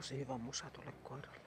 Tosi hyvä musa tuolle koiralle.